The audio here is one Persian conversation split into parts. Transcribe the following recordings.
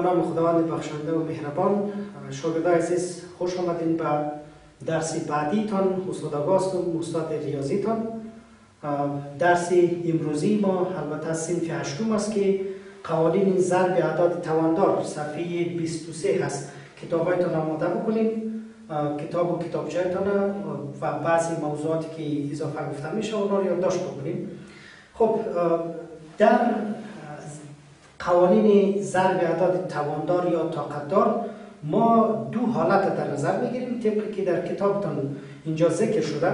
نام خداوند بخشنده و مهربان. شاگردای عزیز خوش آمدین به درس بعدیتان استاد آگاستم استاد ریاضیتان. درس امروزی ما البته سنف هشتم است که قوانین ضرب اعداد تواندار صفحه 23 هست. کتابایتان آماده بکنید کتاب و کتابچهتان و بعضی موضوعاتی که اضافه گفته میشه اونا رو یادداشت بکنید خب در قوانین ضرب اعداد تواندار یا طاقتدار ما دو حالت در نظر می‌گیریم طبقی که در کتابتان اینجا ذکر شده.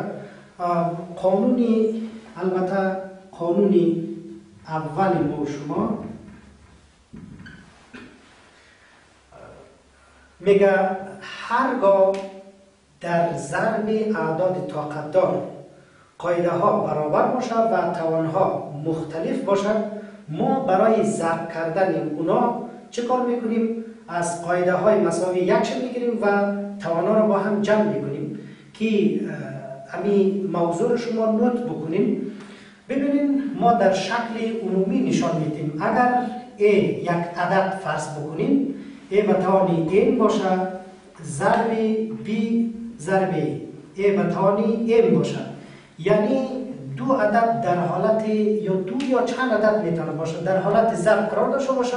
قانونی البته قانونی اول ما شما میگه هرگاه در ضرب اعداد طاقتدار قایده ها برابر باشد و توانها مختلف باشد ما برای ضرب کردن اونا چه کار می‌کنیم؟ از قایده های مساوی یکش می‌گیریم و توانا رو با هم جمع می‌کنیم که همین موضوع شما نوت بکنیم. ببینیم ما در شکل عمومی نشان میدیم. اگر A یک عدد فرض بکنیم A بتوانی این باشد ضرب B ضرب A. بتوانی M باشد. یعنی دو عدد در حالت یا دو یا چند عدد می‌تونه باشه. در حالت ضرب قرار داشته باشه.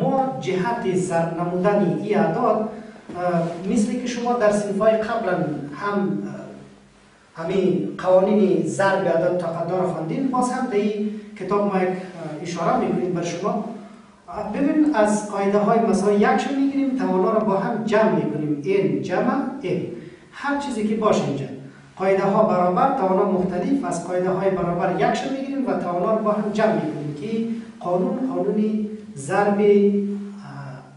ما جهت ضرب نمودن این اعداد مثل که شما در های قبلا هم همین قوانین ضرب اعداد تقدار خواندین باز هم در کتاب ما یک اشاره می‌کنیم بر شما. ببین از قاعده های مثلا یک شو می‌گیریم توانا رو با هم جمع می‌کنیم. این جمع این هر چیزی که باشه اینجا. قاعده ها برابر توانا مختلف از قاعده های برابر یک شو می‌گیریم و توانا رو با هم جمع می‌کنیم که قانون قانونی ضرب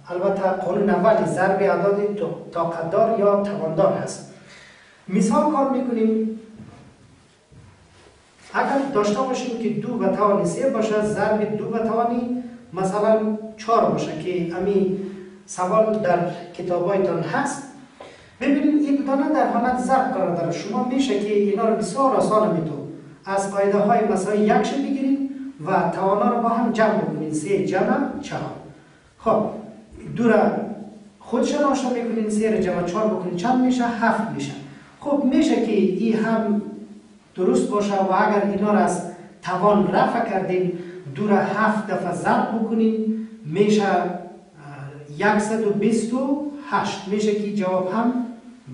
البته قانون اولی ضرب اعداد طاقتدار یا تواندار هست. مثال کار می‌کنیم. اگر داشته باشیم که دو به توان سه باشه ضرب دو به توانی مثلا چهار باشه که امی سوال در کتابایتان هست. ببینید دانه در حالت ضرب قرار داره. شما میشه که اینا رو بسیار آسان میتون از قاعده های مثلا یکش بگیرید و توانا رو با هم جمع بکنید. سه جمع چهار. خب دور خودشان آشنا می‌کنین سه رو جمع چهار بکنید. چند میشه؟ هفت میشه. خب میشه که این هم درست باشه و اگر اینا رو از توان رفع کردیم دور هفت دفعه ضرب بکنیم میشه یکصد و بیست و هشت. میشه که جواب هم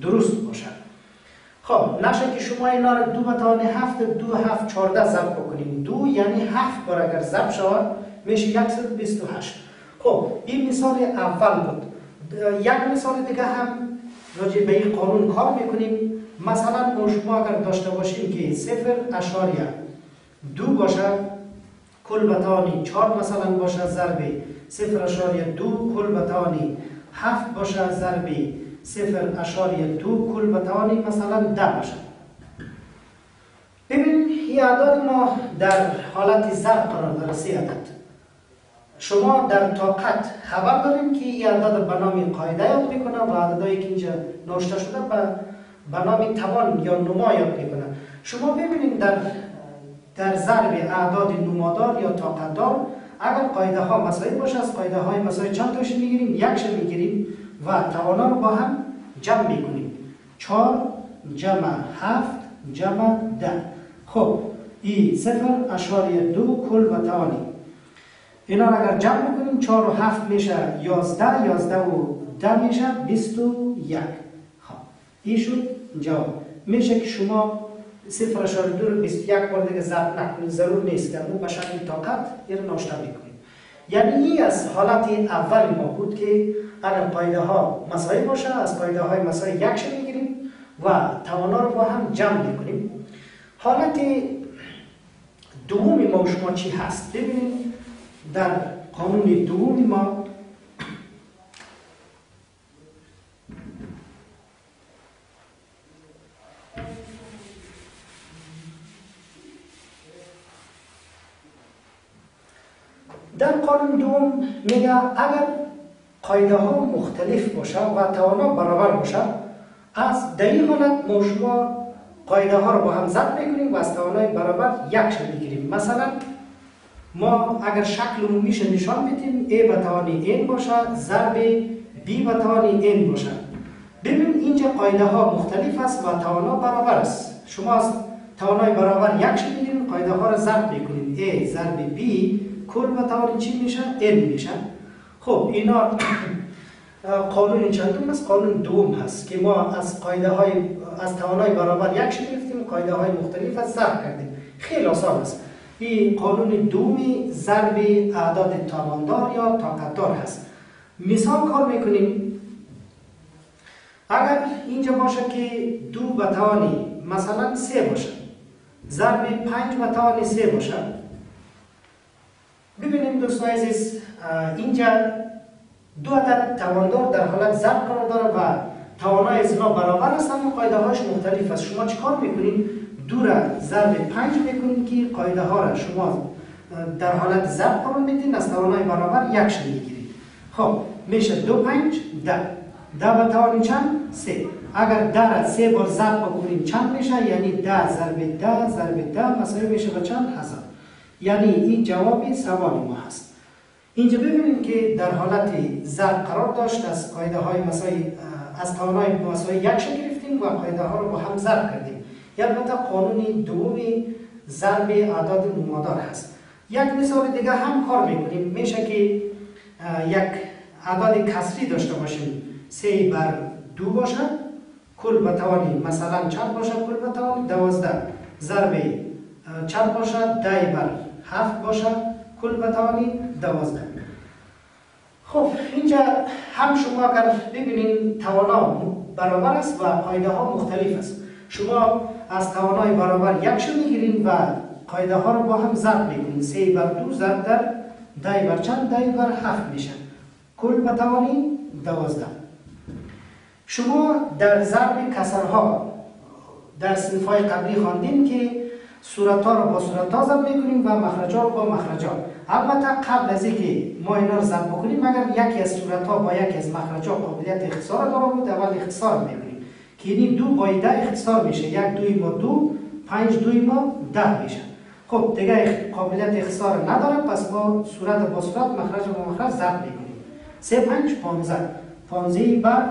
درست باشه خب نشه که شما اینا رو دو بتوان هفت دو هفت چارده ضرب بکنیم. دو یعنی هفت بار اگر ضرب شود میشه یکصد و بیست و هشت. خب این مثال اول بود. یک مثال دیگه هم راجع به این قانون کار می‌کنیم. مثلا ما شما اگر داشته باشیم که صفر اشاریه. دو باشه کل بتانی چهار مثلا باشه ضربه. صفر اشاریه دو کل بتانی هفت باشه ضربه. صفر اشاریه دو کل بتانی مثلا ده باشه ببینید این اعداد ما در حالت ضرب قرار داره سی عدد. شما در طاقت خبر داریم که این اعداد به نام قاعده یاد می‌کنه و عددهایی که اینجا نوشته شده به نام توان یا نما یاد می‌کنه. شما ببینید در در ضرب اعداد نمادار یا طاقتدار اگر قاعده ها مسائل باشه از قاعده های مسائل چند تاش می‌گیریم؟ یکش می‌گیریم. و توانا رو با هم جمع می‌کنیم. چهار جمع هفت جمع ده. خب ای صفر اشاری دو کل و توانی اینا اگر جمع بکنیم چهار و هفت میشه یازده یازده و ده میشه بیست و یک. خب این شد جواب. میشه که شما صفر اشاری دو رو بیست یک بار دیگه ضرب نکنید ضرور نیست. که اون بشر طاقت این ناشته می‌کنیم یعنی این از حالت اول ما بود که اگر قایده ها باشه از قایده های مسایی یک می‌گیریم و توانا رو با هم جمع می‌کنیم. حالت دومی ما شما چی هست؟ ببینید در قانون دومی ما در قانون دوم میگه اگر قایده ها مختلف باشه و توانا برابر باشه از در این حالت ما شما قایده ها رو با هم ضبط می‌کنیم و از توانای برابر یک می‌گیریم مثلا ما اگر شکل عمومیش نشان بدیم A به توان این باشد ضرب B به توان این باشد ببین اینجا قاعده ها مختلف است و توان ها برابر است. شما از توان های برابر یک بگیرید قاعده ها را ضرب می‌کنید A ضرب B کل به توان چی میشه؟ N میشه. خب اینا قانون چندم است؟ قانون دوم هست که ما از قاعده های از توان های برابر یک گرفتیم قاعده های مختلف از کردیم. خیلی آسان است. این قانون دومی ضرب اعداد تواندار یا طاقتدار هست. مثال کار می‌کنیم. اگر اینجا باشه که دو به توانی مثلا سه باشه. ضرب پنج به توانی سه باشه. دوستان عزیز اینجا دو عدد تواندار در حالت ضرب قرار داره و توانای از برابر است اما قاعده هاش مختلف است شما چیکار می‌کنید دو را ضرب پنج می‌کنید که قاعده ها را شما در حالت ضرب قرار میدین از توانای برابر یکش می‌گیرید خب میشه دو پنج ده ده به توان چند سه اگر ده را سه بار ضرب بکنیم چند میشه یعنی ده ضرب ده ضرب ده مساوی میشه به چند هزار یعنی این جواب سوال ما هست. اینجا ببینیم که در حالت ضرب قرار داشت از قاعده های مساوی از توانای مساوی یک گرفتیم و قاعده ها رو با هم ضرب کردیم. یا البته قانون دومی ضرب اعداد نمادار هست. یک مثال دیگه هم کار می‌کنیم. میشه که یک اعداد کسری داشته باشیم. سه بر دو باشد. کل به توانی مثلا چند باشد؟ کل به توانی دوازده. ضرب چند باشد؟ ده بر هفت باشد کل به توانی دوازده. خب اینجا هم شما اگر ببینید توانا برابر است و قاعده ها مختلف است. شما از توانای برابر یک شو می‌گیرین و قاعده ها رو با هم ضرب می‌کنین. سه بر دو ضرب در ده بر چند؟ ده بر هفت میشن کل به توانی دوازده. شما در ضرب کسرها در های قبلی خواندیم که صورت ها رو با صورت ها ضرب می‌کنیم و مخرج ها رو با مخرج ها البته قبل از اینکه ما اینا رو ضرب بکنیم مگر یکی از صورت ها با یکی از مخرج ها قابلیت اختصار داره بود اول اختصار می‌کنیم که این دو با ده اختصار میشه. یک دوی ما دو پنج دوی ما ده میشه. خب دیگه قابلیت اختصار نداره. پس با صورت با صورت مخرج با مخرج ضرب می‌کنیم. سه پنج پانزده. پانزده بر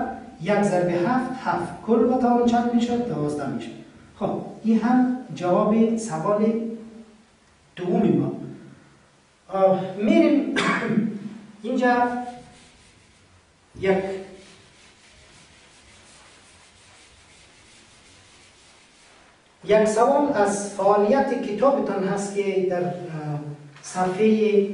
یک ضرب هفت هفت. کل با چند میشه؟ دوازده میشه. خب این هم جواب سوال دومی ما. میریم اینجا یک یک سوال از فعالیت کتابتان هست که در صفحه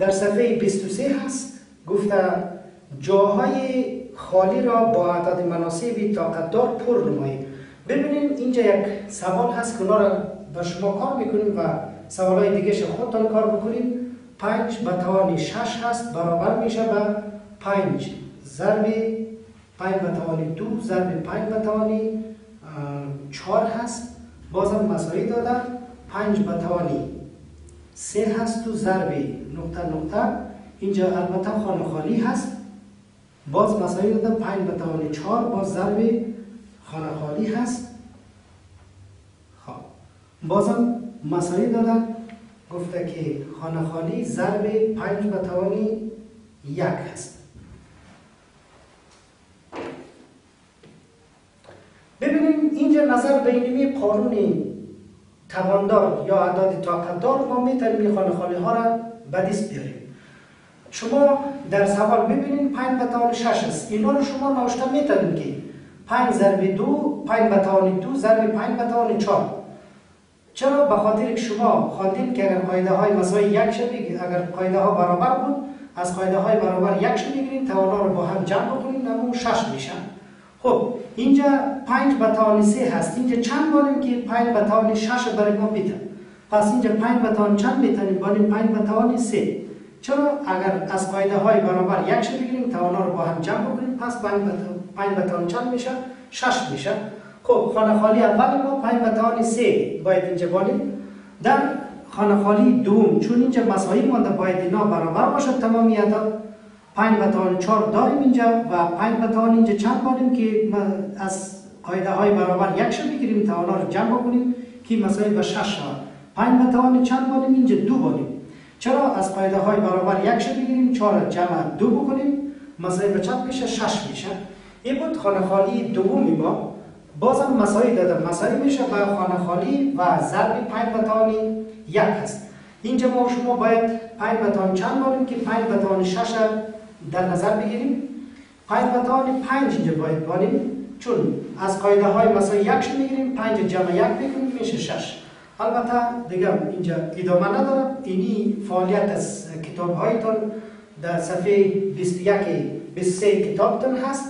در صفحه 23 هست. گفته جاهای خالی را با عدد مناسبی طاقتدار پر نمایید. ببینید اینجا یک سوال هست که را به شما کار می‌کنیم و سوال های دیگه خودتان کار بکنیم. پنج به توان شش هست برابر میشه به پنج ضرب پنج به توان دو ضرب پنج به توان چهار هست. بازم مسایی دادن. پنج به توانی سه هست و ضرب نقطه نقطه. اینجا البته خانه خالی هست. باز مسایی دادم پنج به توان چهار باز ضرب خانه خالی هست. خب بازم مسایی دادم گفته که خانه خالی ضرب پنج به توان یک هست. ببینیم اینجا نظر بینیمی قانون تواندار یا اعداد طاقتدار ما می‌تونیم این خانه خالی ها را به دست بیاریم. شما در سوال ببینید 5 به توان 6 است. اینا رو شما نوشته می‌تونید که 5 ضرب 2 5 به توان 2 ضرب 5 به توان 4 چرا؟ به خاطر شما خواندید که اگر قاعده های مساوی یک شد اگر قاعده ها برابر بود از قاعده های برابر یک شد بگیرید توان رو با هم جمع بکنید اما 6 میشن. خب اینجا 5 به توان 3 هست. اینجا چند باریم که 5 به توان 6 برای ما بیتن پس اینجا 5 به توان چند می‌تونیم؟ باریم 5 به توان 3 چرا اگر از قاعده های برابر یک شو بگیریم توانا رو با هم جمع بکنیم پس 5 به توان چند میشه؟ 6 میشه. خب خانه خالی اول ما 5 به توان 3 باید اینجا باریم در خانه خالی دوم چون اینجا مساوی مونده باید اینا برابر باشه تمامی عدد 5 به توان 4 داریم اینجا و 5 به توان اینجا چند باریم که از قاعده های برابر یک شو بگیریم توان رو جمع کنیم که مساوی به 6 شود 5 به توان چند باریم؟ اینجا دو باریم. چرا از قاعده های برابر یک شو بگیریم 4 جمع دو بکنیم. مساوی به چند میشه 6 میشه. این بود خانه خالی دومی ما. بازم مساوی دادم مساوی میشه به خانه خالی و ضرب 5 به توان یک هست. اینجا ما شما باید 5 به چند باریم که 5 به 6 در نظر بگیریم 5 به 5 اینجا باید باریم چون از قاعده های مثلا یک شو می‌گیریم 5 جمع یک بکنیم میشه 6 البته دیگه اینجا ادامه ندارم اینی فعالیت از کتاب هایتون در صفحه 21 23 کتابتون هست.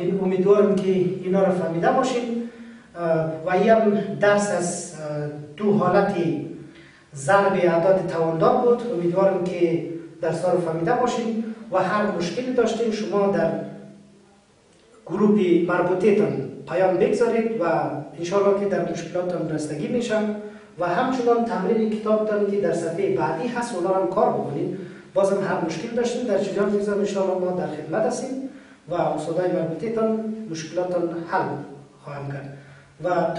این امیدوارم که اینا رو فهمیده باشین. و هم درس از دو حالتی ضرب اعداد تواندار بود. امیدوارم که درس رو فهمیده باشین و هر مشکلی داشتین شما در گروه مربوطه پیام بگذارید و انشاءالله که در مشکلاتتان رستگی میشن و همچنان تمرین کتابتان که در صفحه بعدی هست اونا هم کار بکنید بازم هر مشکل داشتین در چجان می‌گذارم انشاءالله ما در خدمت هستیم و استادای مربوطه تان مشکلاتتان حل خواهم کرد. و